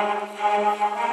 Música